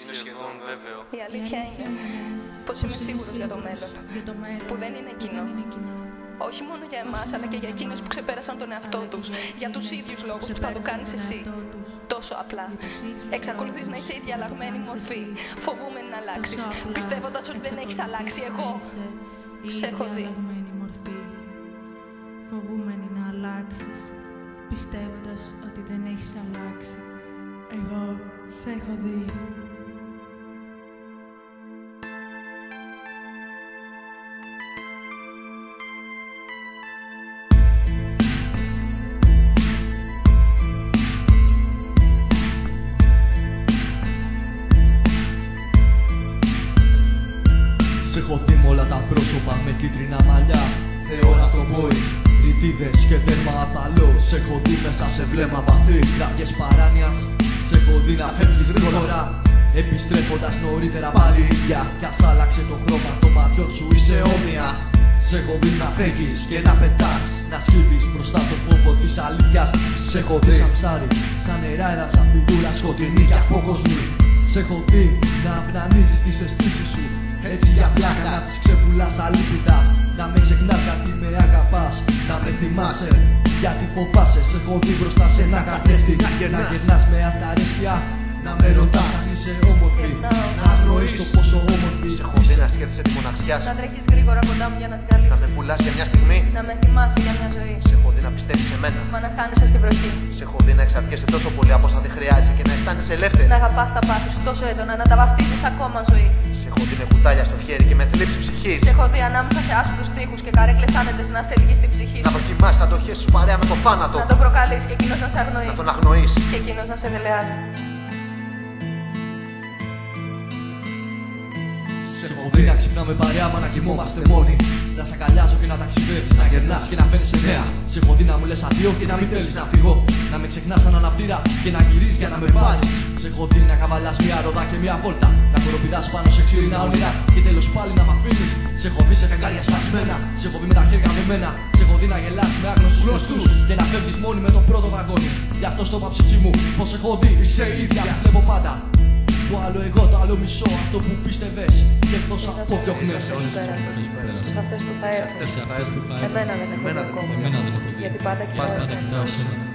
Είναι σχεδόν βέβαιο. Η αλήθεια είναι πως είμαι σίγουρος για το μέλλον, που δεν είναι κοινό. Όχι μόνο για εμάς, αλλά και για εκείνες που ξεπέρασαν τον εαυτό τους, για τους ίδιους λόγους που θα το κάνεις εσύ. Τόσο απλά. Εξακολουθείς να είσαι η διαλλαγμένη μορφή, φοβούμενη να αλλάξεις, πιστεύοντας ότι δεν έχεις αλλάξει εγώ. Σε έχω δει. Φοβούμενη να αλλάξεις, πιστεύοντας ότι δεν έχεις αλλάξει. Εγώ σε έχω δει. Δει με όλα τα πρόσωπα με κίτρινα μαλλιά. Θεόρα τρομόι, ρητίδες και δέρμα απαλό. Σε έχω δει μέσα σε βλέμμα βαθύ Γράφιες παράνοιας. Σε έχω δει να φεύγεις γρήγορα Επιστρέφοντας νωρίτερα πάλι. Ίδια Κι ας άλλαξε το χρώμα των ματιών σου είσαι όμοια. Σε έχω δει να φεύγεις και να πετάς Να σκύβεις μπροστά το φόβο της αλήθειας. Σε έχω δει σαν ψάρι, σαν νερά σαν φιγούρα σκοτεινή και απόκοσμη. Σε έχω δει να αυνανίζεις τις αισθήσεις σου έτσι για πλάκα να τις ξεπουλάς αλήπητα. Να με ξεχνάς γιατί με αγαπάς. Να με θυμάσαι γιατί φοβάσαι. Σε έχω δει μπροστά σε ένα καθρέφτη Να γερνάς. Με αυταρέσκεια Να με ρωτάς αν είσαι όμορφη. Γερνάω. Να αγνοείς το πόσο όμορφη Σε έχω δει να σκέφτεσαι τη μοναξιά Να σου. τρέχεις γρήγορα κοντά μου για να την Να με καλύψεις. Πουλάς για μια στιγμή. Να με θυμάσαι για μια ζωή. Σε έχω δει να πιστεύεις σε μένα. Μα να χάνεσαι στην βροχή. Σε έχω δει να εξαρτιέσαι τόσο πολύ από όσα δεν χρειάζεσαι και να αισθάνεσαι ελεύθερη. Να αγαπάς τα πάθη σου τόσο έντονα, να τα βαφτίζεις ακόμα ζωή. Σε έχω δει με κουτάλια στο χέρι και με θλίψη ψυχής. Σε έχω δει ανάμεσα σε άσπρους τοίχους και καρέκλες άνετες να σε λυγείς στην ψυχή Να σου. δοκιμάσει τα αντοχέ σου παρέα με το θάνατο. Να τον προκαλείς και εκείνος να σε αγνοεί. Να τον αγνοείς. Και εκείνος να σε δελεάζει. Σε έχω δει να ξυπνάμε παρέα μα να κοιμόμαστε μόνοι. Να σε αγκαλιάζω και να ταξιδεύεις, να γερνάς και να φέρνεις νέα. Σε έχω δει να μου λες αδειό και να μην θέλεις να φύγω. Να με ξεχνάς σαν αναυτήρα και να γυρίζεις για να με πάρεις. Σε έχω δει να καβαλάς μια ρόδα και μια βόλτα. Να κοροπηδάς πάνω σε ξύρινα όνειρα. Και τέλος πάλι να μ' αφήνεις. Σε έχω δει σε φεγγάρια σπασμένα. Σε έχω δει με τα χέρια δεμένα Σε έχω δει να γελάς με άγνωστους γνωστούς. Και να φεύγεις μόνη με το πρώτο βαγόνι. Γι' αυτό στο είπα ψυχή μου. Πως έχω δει Είσαι η ίδια, βλέπω πάντα το άλλο εγώ, το άλλο μισό, αυτό που πίστευες και εκτός από διώχνες Σε αυτές που θα έρθουν. Αυτές θα έρθουν. Εμένα δεν έχω Εμένα δει δεν ακόμα. έχω δει. Γιατί πάντα Πάντα κοιτάζω. κοιτάω σένα.